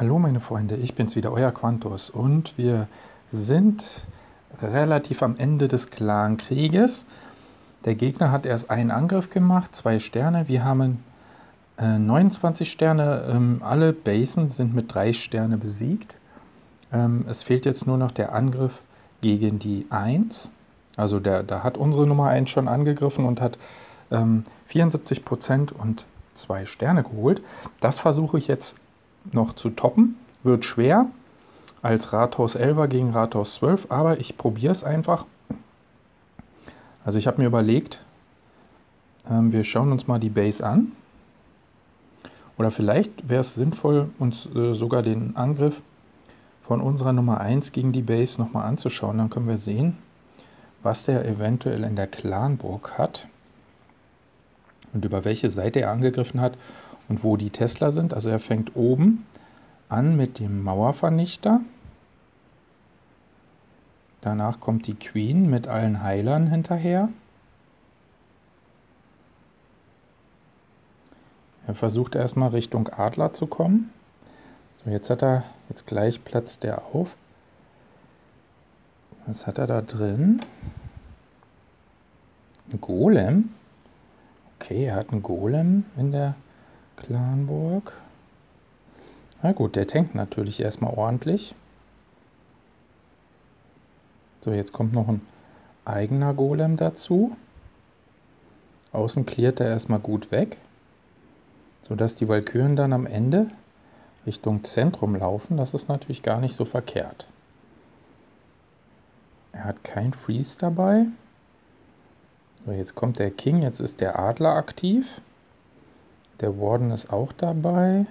Hallo meine Freunde, ich bin's wieder, euer Quantus und wir sind relativ am Ende des Clan-Krieges. Der Gegner hat erst einen Angriff gemacht, zwei Sterne, wir haben äh, 29 Sterne, ähm, alle Basen sind mit drei Sterne besiegt. Ähm, es fehlt jetzt nur noch der Angriff gegen die 1, also der, da hat unsere Nummer 1 schon angegriffen und hat ähm, 74% und zwei Sterne geholt. Das versuche ich jetzt noch zu toppen. Wird schwer als Rathaus 11 gegen Rathaus 12, aber ich probiere es einfach. Also ich habe mir überlegt, ähm, wir schauen uns mal die Base an. Oder vielleicht wäre es sinnvoll, uns äh, sogar den Angriff von unserer Nummer 1 gegen die Base nochmal anzuschauen. Dann können wir sehen, was der eventuell in der Clanburg hat und über welche Seite er angegriffen hat und wo die Tesla sind. Also er fängt oben an mit dem Mauervernichter. Danach kommt die Queen mit allen Heilern hinterher. Er versucht erstmal Richtung Adler zu kommen. So, jetzt hat er, jetzt gleich platzt der auf. Was hat er da drin? Ein Golem. Okay, er hat einen Golem in der Clanburg. Na gut, der tankt natürlich erstmal ordentlich. So, jetzt kommt noch ein eigener Golem dazu. Außen klärt er erstmal gut weg, sodass die Walküren dann am Ende Richtung Zentrum laufen. Das ist natürlich gar nicht so verkehrt. Er hat kein Freeze dabei. So, jetzt kommt der King, jetzt ist der Adler aktiv. Der Warden ist auch dabei.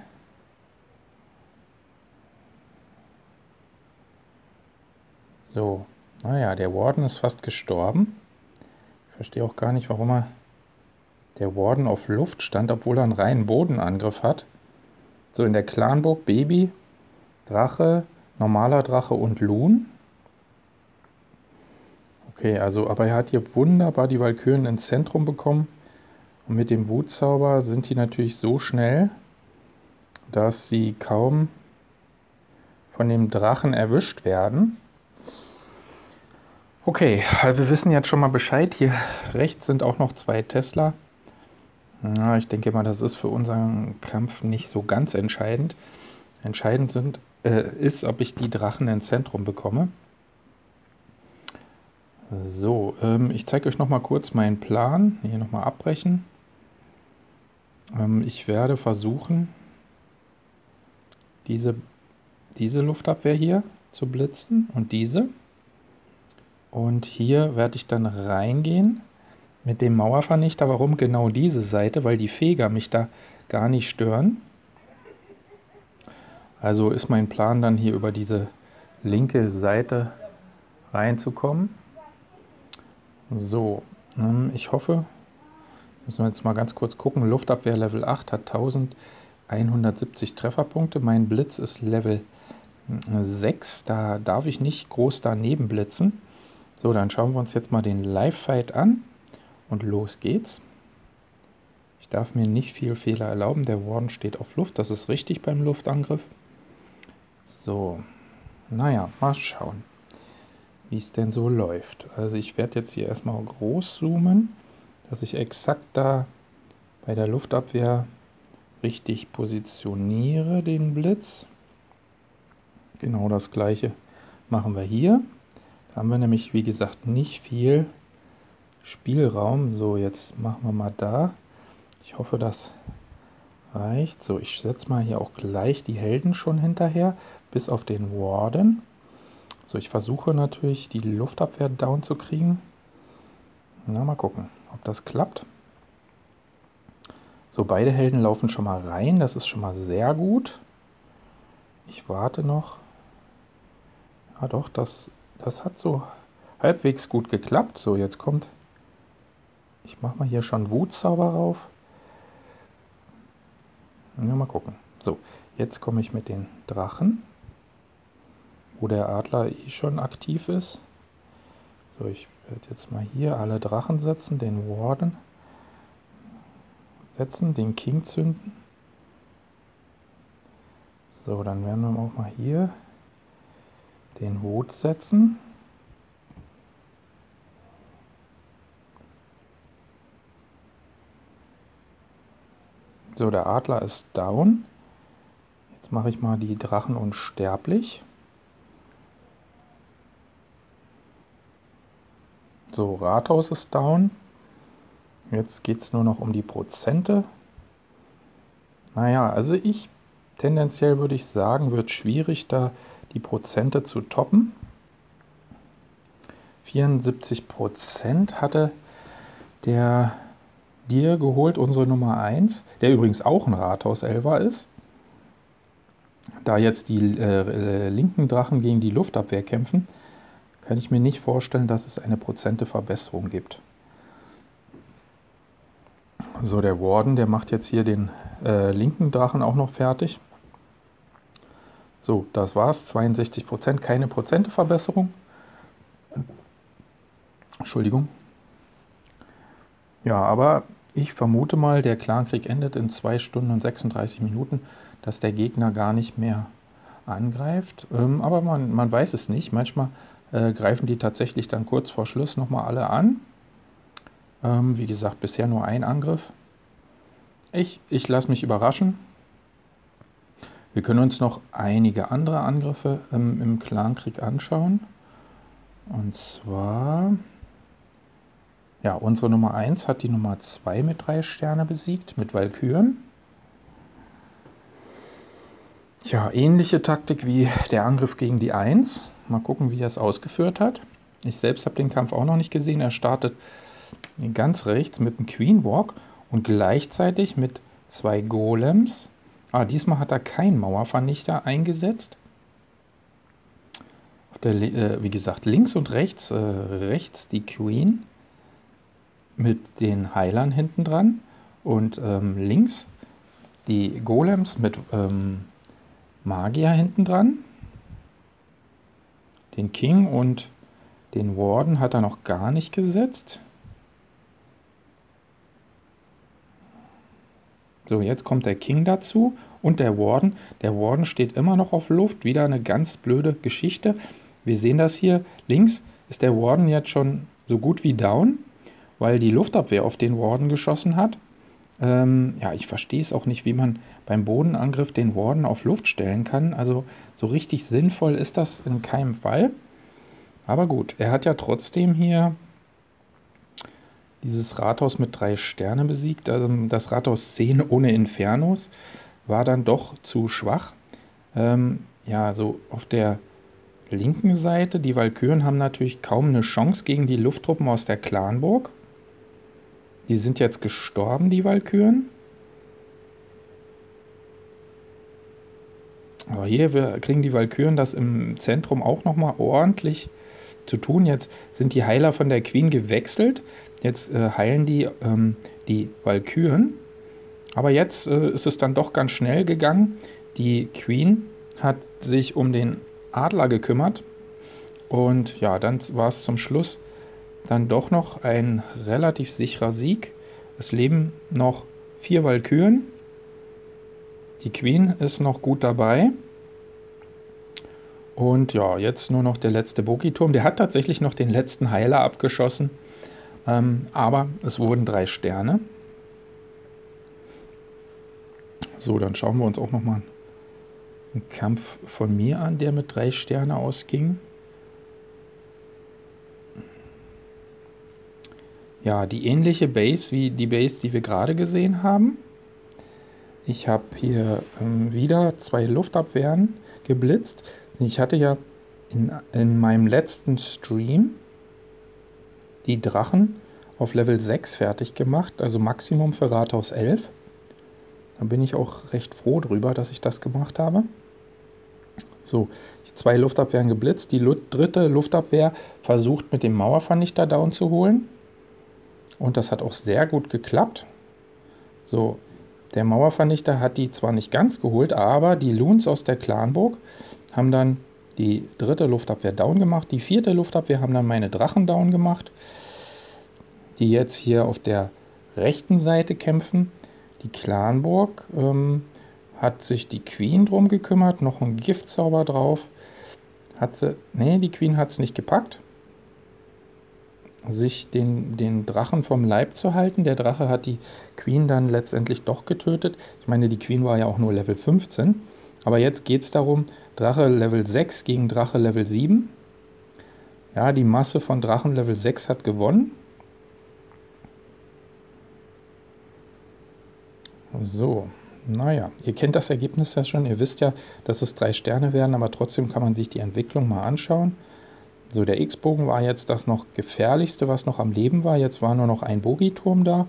So, naja, der Warden ist fast gestorben. Ich verstehe auch gar nicht, warum er der Warden auf Luft stand, obwohl er einen reinen Bodenangriff hat. So, in der Clanburg Baby, Drache, normaler Drache und Loon. Okay, also, aber er hat hier wunderbar die Walküren ins Zentrum bekommen. Und mit dem Wutzauber sind die natürlich so schnell, dass sie kaum von dem Drachen erwischt werden. Okay, wir wissen jetzt schon mal Bescheid. Hier rechts sind auch noch zwei Tesla. Ja, ich denke mal, das ist für unseren Kampf nicht so ganz entscheidend. Entscheidend sind, äh, ist, ob ich die Drachen ins Zentrum bekomme. So, ähm, ich zeige euch noch mal kurz meinen Plan. Hier noch mal abbrechen. Ähm, ich werde versuchen, diese, diese Luftabwehr hier zu blitzen und diese. Und hier werde ich dann reingehen mit dem Mauervernichter. Warum genau diese Seite? Weil die Feger mich da gar nicht stören. Also ist mein Plan dann hier über diese linke Seite reinzukommen. So, ähm, ich hoffe, müssen wir jetzt mal ganz kurz gucken. Luftabwehr Level 8 hat 1170 Trefferpunkte. Mein Blitz ist Level 6. Da darf ich nicht groß daneben blitzen. So, dann schauen wir uns jetzt mal den Live-Fight an. Und los geht's. Ich darf mir nicht viel Fehler erlauben. Der Warden steht auf Luft. Das ist richtig beim Luftangriff. So, naja, mal schauen wie es denn so läuft. Also ich werde jetzt hier erstmal groß zoomen, dass ich exakt da bei der Luftabwehr richtig positioniere den Blitz. Genau das gleiche machen wir hier. Da haben wir nämlich, wie gesagt, nicht viel Spielraum. So, jetzt machen wir mal da. Ich hoffe, das reicht. So, ich setze mal hier auch gleich die Helden schon hinterher, bis auf den Warden. So, ich versuche natürlich die Luftabwehr down zu kriegen. Na, mal gucken, ob das klappt. So, beide Helden laufen schon mal rein. Das ist schon mal sehr gut. Ich warte noch. Ja doch, das, das hat so halbwegs gut geklappt. So, jetzt kommt... Ich mache mal hier schon Wutzauber rauf. Ja, mal gucken. So, jetzt komme ich mit den Drachen wo der Adler eh schon aktiv ist. So, ich werde jetzt mal hier alle Drachen setzen, den Warden setzen, den King zünden. So, dann werden wir auch mal hier den Hut setzen. So, der Adler ist down. Jetzt mache ich mal die Drachen unsterblich. So, Rathaus ist down. Jetzt geht es nur noch um die Prozente. Naja, also ich tendenziell würde ich sagen, wird schwierig, da die Prozente zu toppen. 74 Prozent hatte der dir geholt, unsere Nummer 1, der übrigens auch ein Rathaus-Elfer ist. Da jetzt die äh, linken Drachen gegen die Luftabwehr kämpfen, kann ich mir nicht vorstellen, dass es eine Prozente Verbesserung gibt. So, der Warden, der macht jetzt hier den äh, linken Drachen auch noch fertig. So, das war's. 62%, keine Prozente Verbesserung. Entschuldigung. Ja, aber ich vermute mal, der Clankrieg endet in 2 Stunden und 36 Minuten, dass der Gegner gar nicht mehr angreift. Ähm, aber man, man weiß es nicht. Manchmal äh, greifen die tatsächlich dann kurz vor Schluss nochmal alle an. Ähm, wie gesagt, bisher nur ein Angriff. Ich, ich lasse mich überraschen. Wir können uns noch einige andere Angriffe ähm, im Clankrieg anschauen. Und zwar ja, unsere Nummer 1 hat die Nummer 2 mit 3 Sterne besiegt, mit Valkyren. Ja, ähnliche Taktik wie der Angriff gegen die 1. Mal gucken, wie er es ausgeführt hat. Ich selbst habe den Kampf auch noch nicht gesehen. Er startet ganz rechts mit dem Queen Walk und gleichzeitig mit zwei Golems. Ah, diesmal hat er keinen Mauervernichter eingesetzt. Der, äh, wie gesagt, links und rechts, äh, rechts die Queen mit den Heilern hinten dran und ähm, links die Golems mit ähm, Magier hinten dran. Den King und den Warden hat er noch gar nicht gesetzt. So, jetzt kommt der King dazu und der Warden. Der Warden steht immer noch auf Luft. Wieder eine ganz blöde Geschichte. Wir sehen das hier. Links ist der Warden jetzt schon so gut wie down weil die Luftabwehr auf den Warden geschossen hat. Ähm, ja, ich verstehe es auch nicht, wie man beim Bodenangriff den Warden auf Luft stellen kann. Also so richtig sinnvoll ist das in keinem Fall. Aber gut, er hat ja trotzdem hier dieses Rathaus mit drei Sternen besiegt. Also das Rathaus 10 ohne Infernos war dann doch zu schwach. Ähm, ja, so auf der linken Seite, die Walküren haben natürlich kaum eine Chance gegen die Lufttruppen aus der Clanburg. Die sind jetzt gestorben, die Walküren. Aber hier wir kriegen die Walküren das im Zentrum auch nochmal ordentlich zu tun. Jetzt sind die Heiler von der Queen gewechselt. Jetzt äh, heilen die ähm, die Walküren. Aber jetzt äh, ist es dann doch ganz schnell gegangen. Die Queen hat sich um den Adler gekümmert. Und ja, dann war es zum Schluss dann doch noch ein relativ sicherer Sieg. Es leben noch vier Walküren. Die Queen ist noch gut dabei. Und ja, jetzt nur noch der letzte Bogiturm. Der hat tatsächlich noch den letzten Heiler abgeschossen. Ähm, aber es wurden drei Sterne. So, dann schauen wir uns auch nochmal einen Kampf von mir an, der mit drei Sterne ausging. Ja, die ähnliche Base wie die Base, die wir gerade gesehen haben. Ich habe hier ähm, wieder zwei Luftabwehren geblitzt. Ich hatte ja in, in meinem letzten Stream die Drachen auf Level 6 fertig gemacht, also Maximum für Rathaus 11. Da bin ich auch recht froh drüber, dass ich das gemacht habe. So, zwei Luftabwehren geblitzt. Die dritte Luftabwehr versucht mit dem Mauervernichter down zu holen. Und das hat auch sehr gut geklappt. So, der Mauervernichter hat die zwar nicht ganz geholt, aber die Loons aus der Clanburg haben dann die dritte Luftabwehr down gemacht. Die vierte Luftabwehr haben dann meine Drachen down gemacht, die jetzt hier auf der rechten Seite kämpfen. Die Clanburg ähm, hat sich die Queen drum gekümmert, noch ein Giftzauber drauf. Hat sie, nee, die Queen hat es nicht gepackt, sich den, den Drachen vom Leib zu halten. Der Drache hat die Queen dann letztendlich doch getötet. Ich meine, die Queen war ja auch nur Level 15. Aber jetzt geht es darum, Drache Level 6 gegen Drache Level 7. Ja, die Masse von Drachen Level 6 hat gewonnen. So, naja, ihr kennt das Ergebnis ja schon. Ihr wisst ja, dass es drei Sterne werden, aber trotzdem kann man sich die Entwicklung mal anschauen. So, der X-Bogen war jetzt das noch gefährlichste, was noch am Leben war. Jetzt war nur noch ein Bogiturm da.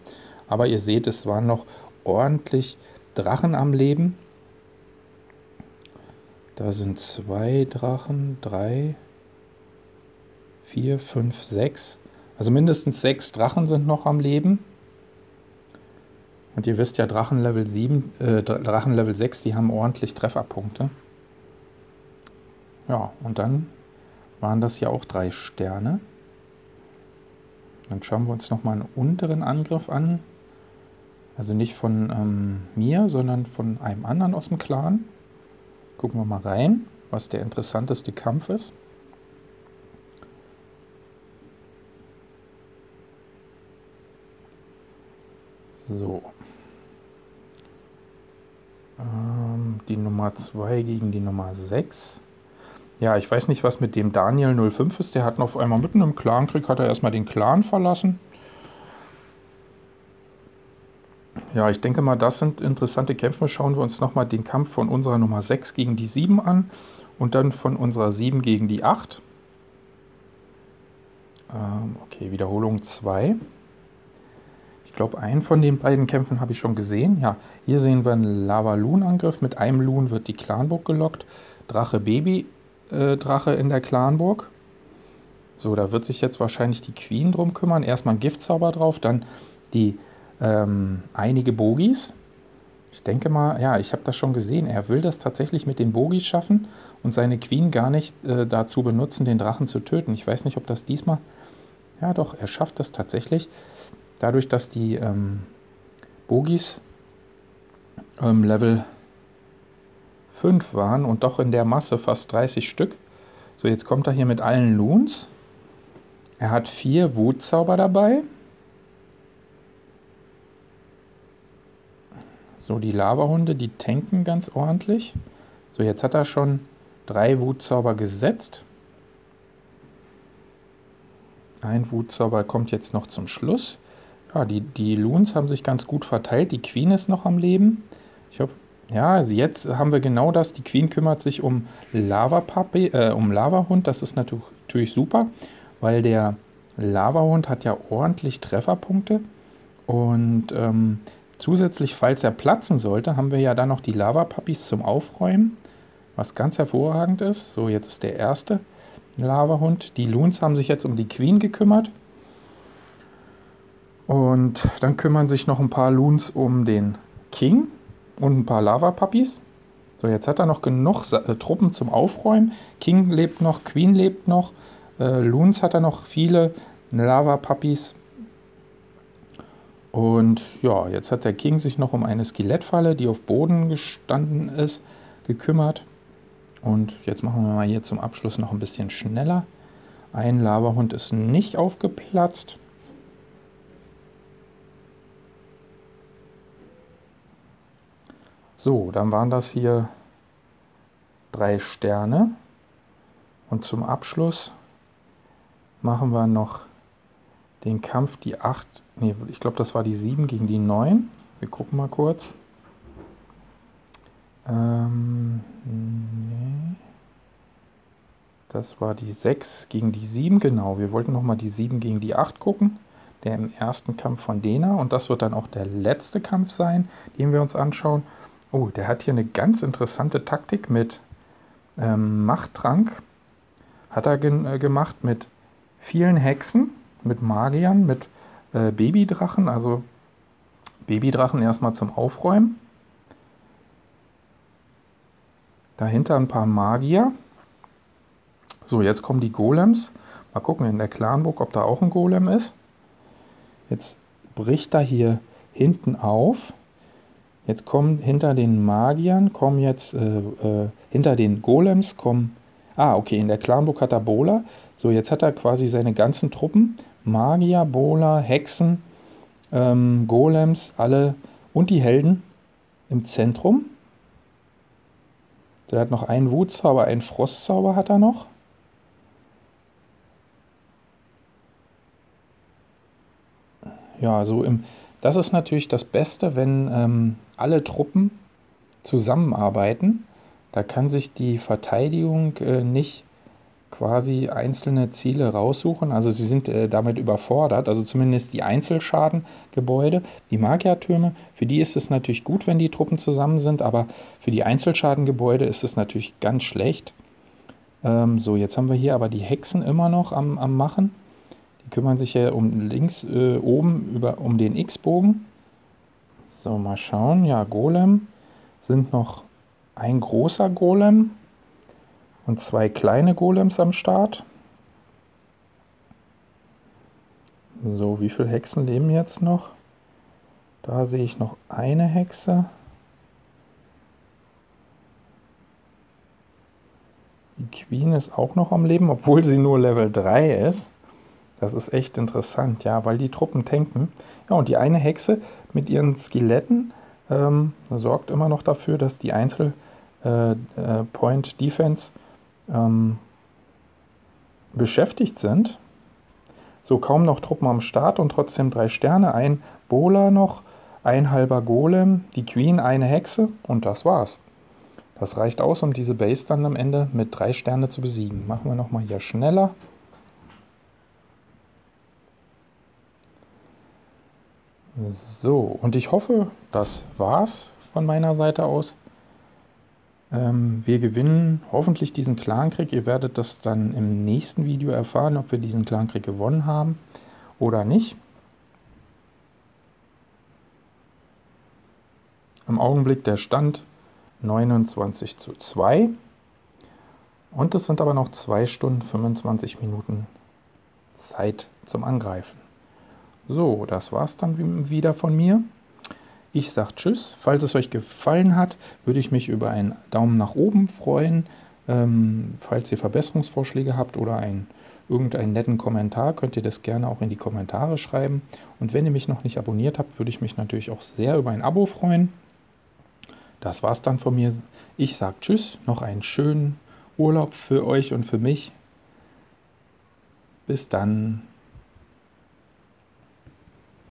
Aber ihr seht, es waren noch ordentlich Drachen am Leben. Da sind zwei Drachen, drei, vier, fünf, sechs. Also mindestens sechs Drachen sind noch am Leben. Und ihr wisst ja, Drachen Level 7, äh, Drachen Level 6, die haben ordentlich Trefferpunkte. Ja, und dann waren das ja auch drei Sterne. Dann schauen wir uns nochmal einen unteren Angriff an. Also nicht von ähm, mir, sondern von einem anderen aus dem Clan. Gucken wir mal rein, was der interessanteste Kampf ist. So. Ähm, die Nummer 2 gegen die Nummer 6. Ja, ich weiß nicht, was mit dem Daniel 05 ist. Der hat auf einmal mitten im Clankrieg, hat er erstmal den Clan verlassen. Ja, ich denke mal, das sind interessante Kämpfe. Schauen wir uns nochmal den Kampf von unserer Nummer 6 gegen die 7 an und dann von unserer 7 gegen die 8. Ähm, okay, Wiederholung 2 glaube, einen von den beiden Kämpfen habe ich schon gesehen. Ja, hier sehen wir einen Lava-Loon-Angriff. Mit einem Loon wird die Clanburg gelockt. Drache Baby äh, Drache in der Clanburg. So, da wird sich jetzt wahrscheinlich die Queen drum kümmern. Erstmal ein Giftzauber drauf, dann die ähm, einige Bogies. Ich denke mal, ja, ich habe das schon gesehen. Er will das tatsächlich mit den Bogies schaffen und seine Queen gar nicht äh, dazu benutzen, den Drachen zu töten. Ich weiß nicht, ob das diesmal... Ja doch, er schafft das tatsächlich. Dadurch, dass die ähm, Bogies ähm, Level 5 waren und doch in der Masse fast 30 Stück. So, jetzt kommt er hier mit allen Loons. Er hat vier Wutzauber dabei. So, die Lavahunde, die tanken ganz ordentlich. So, jetzt hat er schon drei Wutzauber gesetzt. Ein Wutzauber kommt jetzt noch zum Schluss. Ja, die, die Loons haben sich ganz gut verteilt. Die Queen ist noch am Leben. Ich hoffe, ja, also jetzt haben wir genau das. Die Queen kümmert sich um Lava-Puppy, äh, um Lavahund. Das ist natürlich super, weil der Lavahund hat ja ordentlich Trefferpunkte. Und ähm, zusätzlich, falls er platzen sollte, haben wir ja dann noch die Lava-Puppies zum Aufräumen, was ganz hervorragend ist. So, jetzt ist der erste Lavahund. Die Loons haben sich jetzt um die Queen gekümmert. Und dann kümmern sich noch ein paar Loons um den King und ein paar Lava-Puppies. So, jetzt hat er noch genug äh, Truppen zum Aufräumen. King lebt noch, Queen lebt noch. Äh, Loons hat er noch viele, Lava-Puppies. Und ja, jetzt hat der King sich noch um eine Skelettfalle, die auf Boden gestanden ist, gekümmert. Und jetzt machen wir mal hier zum Abschluss noch ein bisschen schneller. Ein Lavahund ist nicht aufgeplatzt. So, dann waren das hier drei Sterne. Und zum Abschluss machen wir noch den Kampf die 8, nee, ich glaube das war die 7 gegen die 9. Wir gucken mal kurz. Ähm, nee. Das war die 6 gegen die 7, genau. Wir wollten nochmal die 7 gegen die 8 gucken. Der im ersten Kampf von Dena. Und das wird dann auch der letzte Kampf sein, den wir uns anschauen. Oh, der hat hier eine ganz interessante Taktik mit ähm, Machttrank. Hat er äh, gemacht mit vielen Hexen, mit Magiern, mit äh, Babydrachen. Also Babydrachen erstmal zum Aufräumen. Dahinter ein paar Magier. So, jetzt kommen die Golems. Mal gucken in der Clanburg, ob da auch ein Golem ist. Jetzt bricht er hier hinten auf. Jetzt kommen hinter den Magiern, kommen jetzt, äh, äh, hinter den Golems kommen, ah, okay, in der Clanburg hat er Bola. So, jetzt hat er quasi seine ganzen Truppen, Magier, Bola, Hexen, ähm, Golems, alle und die Helden im Zentrum. Der hat noch einen Wutzauber, einen Frostzauber hat er noch. Ja, so im. Das ist natürlich das Beste, wenn ähm, alle Truppen zusammenarbeiten. Da kann sich die Verteidigung äh, nicht quasi einzelne Ziele raussuchen. Also sie sind äh, damit überfordert, also zumindest die Einzelschadengebäude. Die Magiertürme, für die ist es natürlich gut, wenn die Truppen zusammen sind, aber für die Einzelschadengebäude ist es natürlich ganz schlecht. Ähm, so, jetzt haben wir hier aber die Hexen immer noch am, am Machen. Die kümmern sich ja um links äh, oben über, um den X-Bogen. So, mal schauen. Ja, Golem sind noch ein großer Golem und zwei kleine Golems am Start. So, wie viele Hexen leben jetzt noch? Da sehe ich noch eine Hexe. Die Queen ist auch noch am Leben, obwohl sie nur Level 3 ist. Das ist echt interessant, ja, weil die Truppen tanken. Ja, und die eine Hexe mit ihren Skeletten ähm, sorgt immer noch dafür, dass die Einzel-Point-Defense äh, äh, ähm, beschäftigt sind. So kaum noch Truppen am Start und trotzdem drei Sterne, ein Bola noch, ein halber Golem, die Queen, eine Hexe und das war's. Das reicht aus, um diese Base dann am Ende mit drei Sterne zu besiegen. Machen wir nochmal hier schneller. So, und ich hoffe, das war's von meiner Seite aus. Ähm, wir gewinnen hoffentlich diesen Clankrieg. Ihr werdet das dann im nächsten Video erfahren, ob wir diesen Clankrieg gewonnen haben oder nicht. Im Augenblick der Stand 29 zu 2. Und es sind aber noch 2 Stunden 25 Minuten Zeit zum Angreifen. So, das war's dann wieder von mir. Ich sage Tschüss. Falls es euch gefallen hat, würde ich mich über einen Daumen nach oben freuen. Ähm, falls ihr Verbesserungsvorschläge habt oder ein, irgendeinen netten Kommentar, könnt ihr das gerne auch in die Kommentare schreiben. Und wenn ihr mich noch nicht abonniert habt, würde ich mich natürlich auch sehr über ein Abo freuen. Das war's dann von mir. Ich sage Tschüss, noch einen schönen Urlaub für euch und für mich. Bis dann.